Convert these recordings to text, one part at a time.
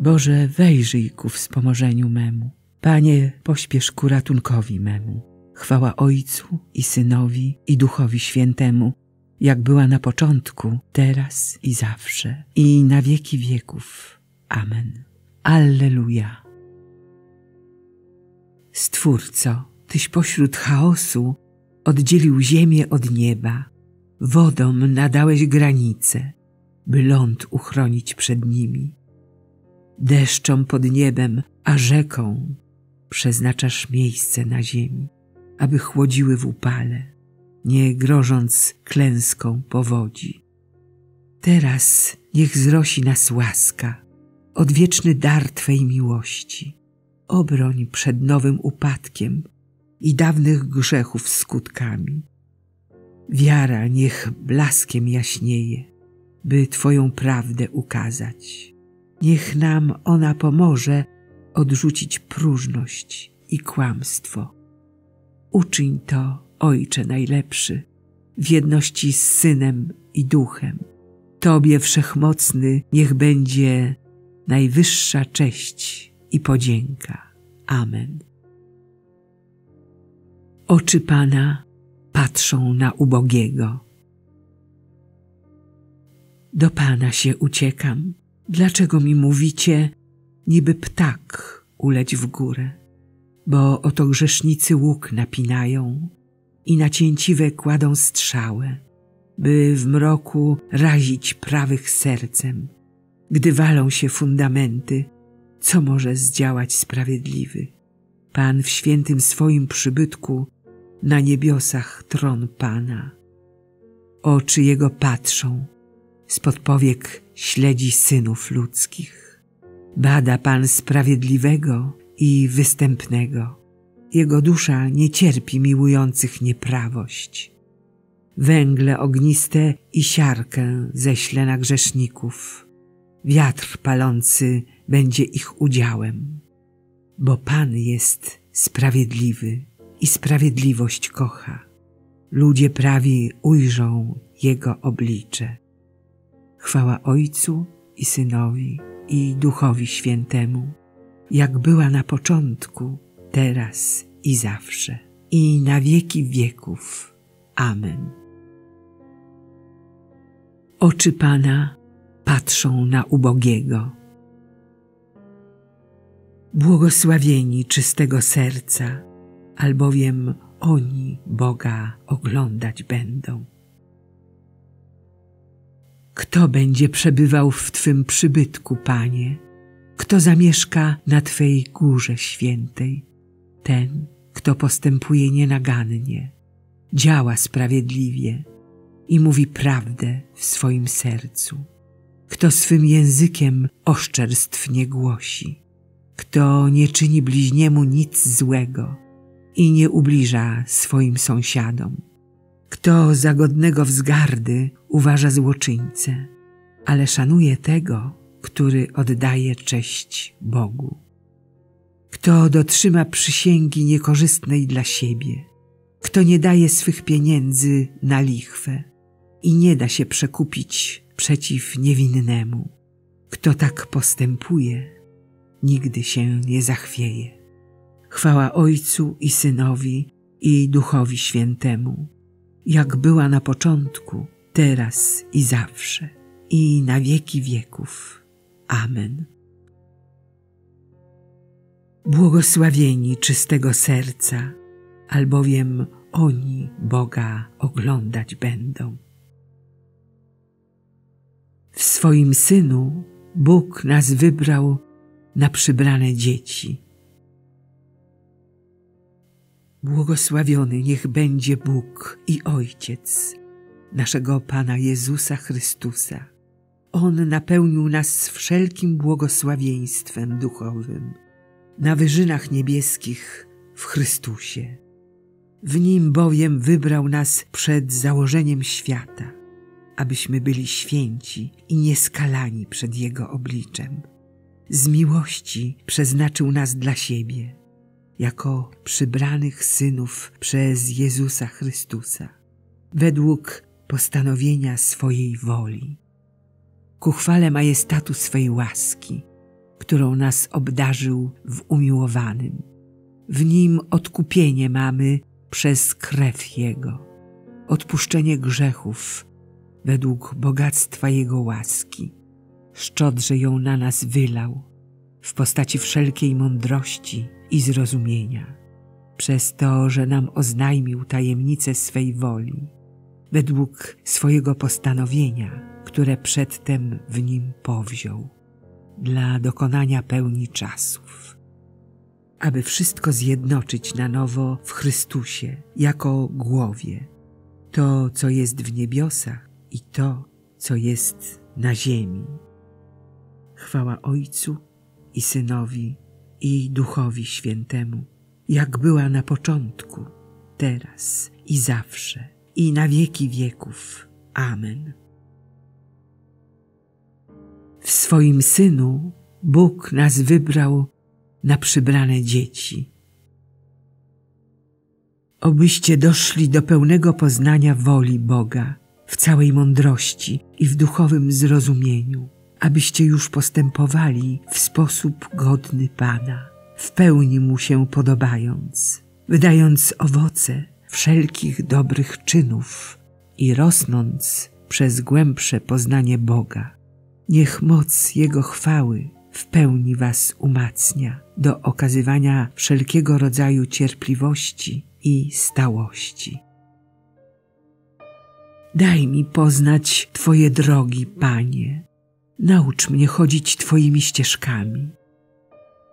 Boże, wejrzyj ku wspomożeniu memu. Panie, pośpiesz ku ratunkowi memu. Chwała Ojcu i Synowi i Duchowi Świętemu, jak była na początku, teraz i zawsze, i na wieki wieków. Amen. Alleluja. Stwórco, Tyś pośród chaosu oddzielił ziemię od nieba, wodom nadałeś granice, by ląd uchronić przed nimi. Deszczom pod niebem, a rzeką przeznaczasz miejsce na ziemi, aby chłodziły w upale, nie grożąc klęską powodzi. Teraz niech zrosi nas łaska, odwieczny dar Twej miłości. Obroń przed nowym upadkiem i dawnych grzechów skutkami. Wiara niech blaskiem jaśnieje, by Twoją prawdę ukazać. Niech nam ona pomoże odrzucić próżność i kłamstwo. Uczyń to, Ojcze najlepszy, w jedności z Synem i Duchem. Tobie Wszechmocny niech będzie najwyższa cześć i podzięka. Amen. Oczy Pana patrzą na ubogiego. Do Pana się uciekam. Dlaczego mi mówicie, niby ptak uleć w górę? Bo oto grzesznicy łuk napinają i na cięciwe kładą strzałę, by w mroku razić prawych sercem. Gdy walą się fundamenty, co może zdziałać sprawiedliwy? Pan w świętym swoim przybytku na niebiosach tron Pana. Oczy Jego patrzą, spod powiek śledzi synów ludzkich. Bada Pan sprawiedliwego i występnego. Jego dusza nie cierpi miłujących nieprawość. Węgle ogniste i siarkę ześle na grzeszników. Wiatr palący będzie ich udziałem. Bo Pan jest sprawiedliwy i sprawiedliwość kocha. Ludzie prawi ujrzą Jego oblicze. Chwała Ojcu i Synowi i Duchowi Świętemu, jak była na początku, teraz i zawsze, i na wieki wieków. Amen. Oczy Pana patrzą na ubogiego. Błogosławieni czystego serca, albowiem oni Boga oglądać będą. Kto będzie przebywał w Twym przybytku, Panie? Kto zamieszka na Twej górze świętej? Ten, kto postępuje nienagannie, działa sprawiedliwie i mówi prawdę w swoim sercu. Kto swym językiem oszczerstw nie głosi, kto nie czyni bliźniemu nic złego, i nie ubliża swoim sąsiadom. Kto za godnego wzgardy uważa złoczyńcę, ale szanuje tego, który oddaje cześć Bogu. Kto dotrzyma przysięgi niekorzystnej dla siebie, kto nie daje swych pieniędzy na lichwę i nie da się przekupić przeciw niewinnemu, kto tak postępuje, nigdy się nie zachwieje. Chwała Ojcu i Synowi i Duchowi Świętemu, jak była na początku, teraz i zawsze, i na wieki wieków. Amen. Błogosławieni czystego serca, albowiem oni Boga oglądać będą. W swoim Synu Bóg nas wybrał na przybrane dzieci – Błogosławiony niech będzie Bóg i Ojciec naszego Pana Jezusa Chrystusa. On napełnił nas wszelkim błogosławieństwem duchowym na wyżynach niebieskich w Chrystusie. W Nim bowiem wybrał nas przed założeniem świata, abyśmy byli święci i nieskalani przed Jego obliczem. Z miłości przeznaczył nas dla siebie – jako przybranych synów przez Jezusa Chrystusa, według postanowienia swojej woli, ku chwale majestatu swej łaski, którą nas obdarzył w umiłowanym. W nim odkupienie mamy przez krew Jego, odpuszczenie grzechów według bogactwa Jego łaski. Szczodrze ją na nas wylał w postaci wszelkiej mądrości i zrozumienia, przez to, że nam oznajmił tajemnicę swej woli, według swojego postanowienia, które przedtem w nim powziął, dla dokonania pełni czasów, aby wszystko zjednoczyć na nowo w Chrystusie jako głowie, to, co jest w niebiosach i to, co jest na ziemi. Chwała Ojcu i Synowi i Duchowi Świętemu, jak była na początku, teraz i zawsze, i na wieki wieków. Amen. W swoim Synu Bóg nas wybrał na przybrane dzieci. Obyście doszli do pełnego poznania woli Boga w całej mądrości i w duchowym zrozumieniu, abyście już postępowali w sposób godny Pana, w pełni Mu się podobając, wydając owoce wszelkich dobrych czynów i rosnąc przez głębsze poznanie Boga. Niech moc Jego chwały w pełni Was umacnia do okazywania wszelkiego rodzaju cierpliwości i stałości. Daj mi poznać Twoje drogi, Panie. Naucz mnie chodzić Twoimi ścieżkami.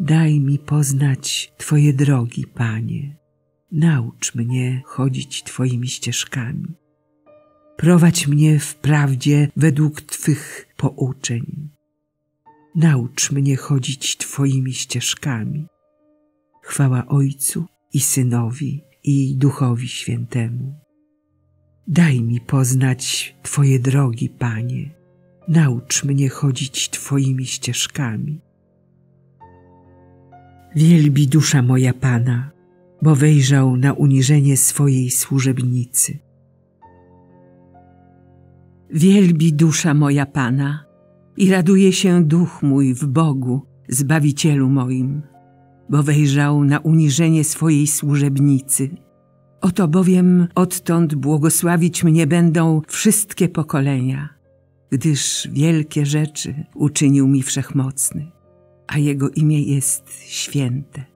Daj mi poznać Twoje drogi, Panie. Naucz mnie chodzić Twoimi ścieżkami. Prowadź mnie w prawdzie według Twych pouczeń. Naucz mnie chodzić Twoimi ścieżkami. Chwała Ojcu i Synowi i Duchowi Świętemu. Daj mi poznać Twoje drogi, Panie. Naucz mnie chodzić Twoimi ścieżkami. Wielbi dusza moja Pana, bo wejrzał na uniżenie swojej służebnicy. Wielbi dusza moja Pana i raduje się duch mój w Bogu, Zbawicielu moim, bo wejrzał na uniżenie swojej służebnicy. Oto bowiem odtąd błogosławić mnie będą wszystkie pokolenia, gdyż wielkie rzeczy uczynił mi Wszechmocny, a Jego imię jest święte.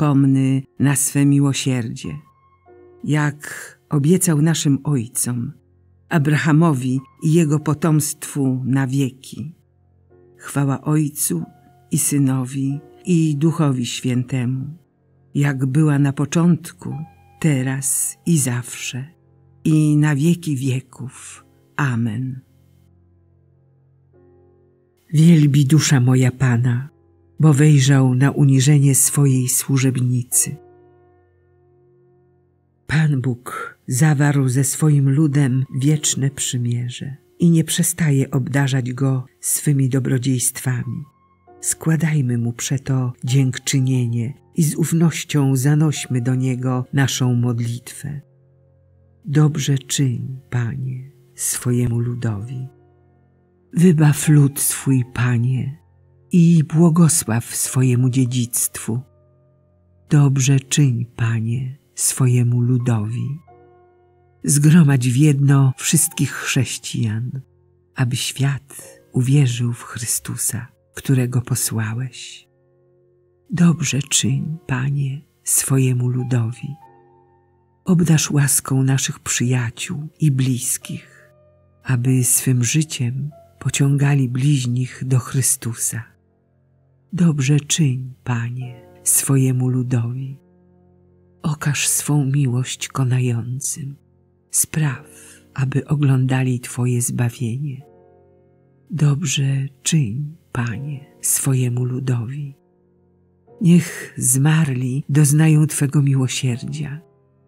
pomny na swe miłosierdzie. Jak obiecał naszym ojcom, Abrahamowi i jego potomstwu na wieki. Chwała Ojcu i Synowi i Duchowi Świętemu, jak była na początku, teraz i zawsze, i na wieki wieków. Amen. Wielbi dusza moja Pana, bo wejrzał na uniżenie swojej służebnicy. Pan Bóg zawarł ze swoim ludem wieczne przymierze i nie przestaje obdarzać go swymi dobrodziejstwami. Składajmy mu przeto dziękczynienie i z ufnością zanośmy do niego naszą modlitwę. Dobrze czyń, Panie, swojemu ludowi. Wybaw lud swój, Panie, i błogosław swojemu dziedzictwu. Dobrze czyń, Panie, swojemu ludowi. Zgromadź w jedno wszystkich chrześcijan, aby świat uwierzył w Chrystusa, którego posłałeś. Dobrze czyń, Panie, swojemu ludowi. Obdasz łaską naszych przyjaciół i bliskich, aby swym życiem pociągali bliźnich do Chrystusa. Dobrze czyń, Panie, swojemu ludowi. Okaż swą miłość konającym. Spraw, aby oglądali Twoje zbawienie. Dobrze czyń, Panie, swojemu ludowi. Niech zmarli doznają Twego miłosierdzia.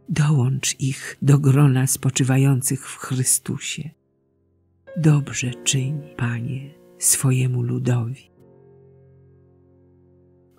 Dołącz ich do grona spoczywających w Chrystusie. Dobrze czyń, Panie, swojemu ludowi.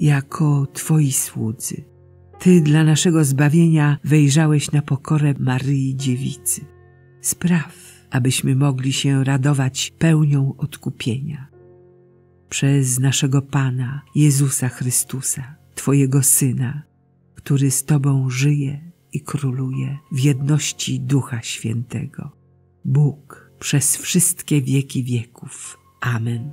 jako Twoi słudzy. Ty dla naszego zbawienia wejrzałeś na pokorę Maryi Dziewicy. Spraw, abyśmy mogli się radować pełnią odkupienia. Przez naszego Pana, Jezusa Chrystusa, Twojego Syna, który z Tobą żyje i króluje w jedności Ducha Świętego. Bóg przez wszystkie wieki wieków. Amen.